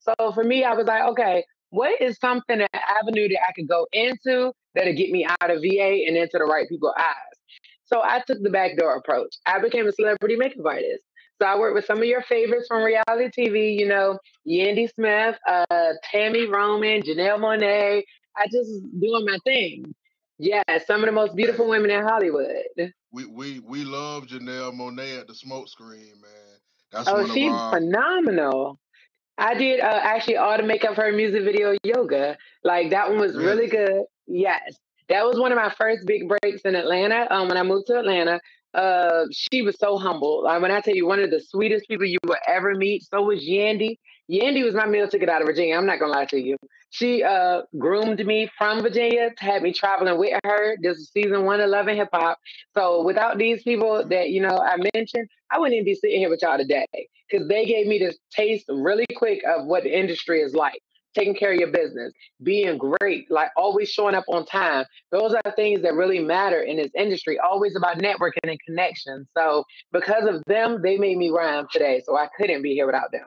So for me, I was like, okay, what is something, an avenue that I could go into that'll get me out of VA and into the right people's eyes? So I took the backdoor approach. I became a celebrity makeup artist. So I worked with some of your favorites from reality TV, you know, Yandy Smith, uh, Tami Roman, Janelle Monáe. I just doing my thing. Yeah, some of the most beautiful women in Hollywood. We we we love Janelle Monáe at the smoke screen, man. That's oh, she's our... phenomenal. I did uh, actually all the makeup for her music video Yoga. Like that one was really? really good. Yes, that was one of my first big breaks in Atlanta. Um, when I moved to Atlanta, uh, she was so humble. Like when I tell you, one of the sweetest people you will ever meet. So was Yandy. Yandy was my meal ticket out of Virginia. I'm not gonna lie to you. She uh groomed me from Virginia to have me traveling with her. This is season one of Love and Hip Hop. So without these people that you know I mentioned, I wouldn't even be sitting here with y'all today because they gave me this taste really quick of what the industry is like taking care of your business, being great, like always showing up on time. Those are things that really matter in this industry, always about networking and connection. So because of them, they made me rhyme today. So I couldn't be here without them.